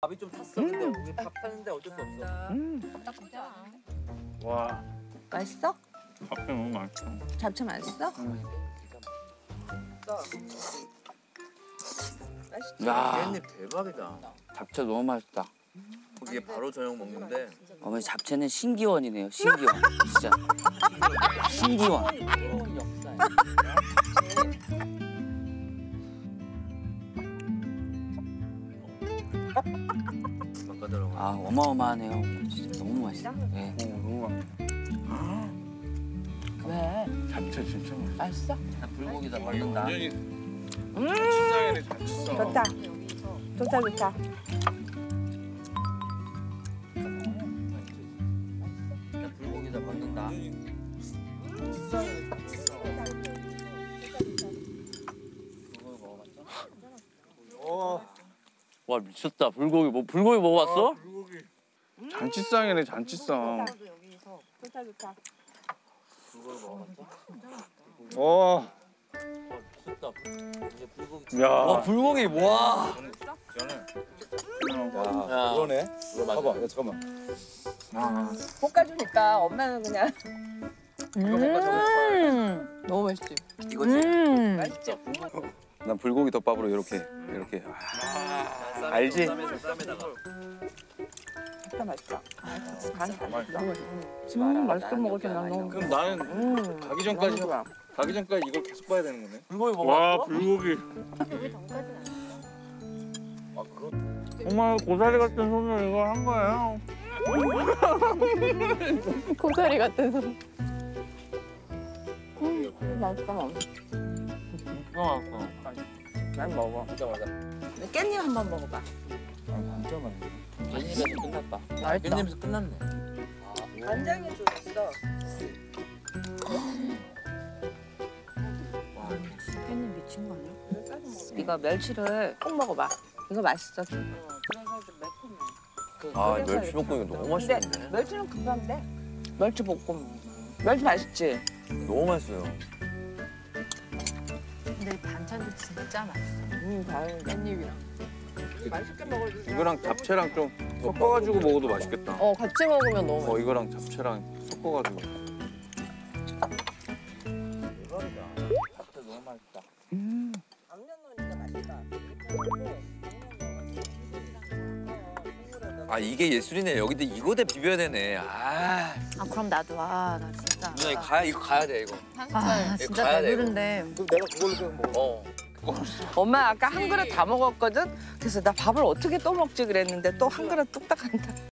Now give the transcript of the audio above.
밥이 좀 탔어. 근데 우리 밥 타는데 어쩔 수 없어. 와, 맛있어? 밥이 너무 맛있어. 잡채 맛있어? 야, 깻잎 대박이다. 잡채 너무 맛있다. 이게 바로 저녁 먹는데 어머니 잡채는 신기원이네요. 신기원. 진짜. 신기원. 아 어마어마하네요. 진짜 너무 맛있어. 네. 어, 너무 맛. 왜? 잡채 진짜 맛있어. 맛있어? 불고기다 치사하네 잡채. 좋다. 좋다 좋다. 불고기다 먹는다. 와 미쳤다. 불고기 뭐 불고기 먹어봤어? 잔치상이네 잔치상. 좋다 좋다. 와, 미쳤다. 이제 불고기. 와 야. 불고기 와. 야, 그러네. 봐봐, 야, 잠깐만. 볶아주니까 엄마는 그냥. 음, 너무 맛있지. 이거지. 음, 맛있죠. 난 불고기 덮밥으로 이렇게 이렇게. 아, 알지? 진짜 맛있다. 간 맛있다. 음, 맛있게 먹어서 난 너무. 그럼 나는 음, 가기 전까지. 가기 전까지 이걸 계속 봐야 되는 거네. 불고기 와, 먹어봤어? 불고기. 정말 고사리 같은 손으로 이걸 한 거예요. 고사리 같은 소 리. 음, 맛있다. 어. 잘 먹어. 진짜 맛있다. 깻잎 한번 먹어봐. 진짜 맛있어. 깻잎에서 끝났다. 맛있다. 깻잎에서 끝났네. 간장이 들었어. 깻잎 미친 거 아니야? 이거 멸치를 꼭 먹어봐. 이거 맛있어. 아, 멸치 볶음이 너무 근데 맛있는데. 멸치는 금방 돼. 멸치 볶음. 멸치 맛있지? 너무 맛있어요. 근데 반찬도 진짜 맛있어. 음, 다행이다. 깻잎이랑. 맛있게 먹어주자. 이거랑 잡채랑 좀 섞어가지고 먹어도 맛있겠다. 어, 같이 먹으면 너무 어, 이거랑 잡채랑 섞어가지고. 대박이다. 밥도 너무 맛있다. 앞면 넣으니까 맛있다. 아, 이게 예술이네. 여기도 이거대 비벼야 되네. 아, 아 그럼 나도 아 나 진짜. 누나 이거 가야 이거 가야 돼 이거. 아 진짜 가야 돼, 배부른데. 내가 그걸로 좀 먹어. 어. 엄마 아까 한 그릇 다 먹었거든? 그래서 나 밥을 어떻게 또 먹지 그랬는데 또 한 그릇 뚝딱 한다.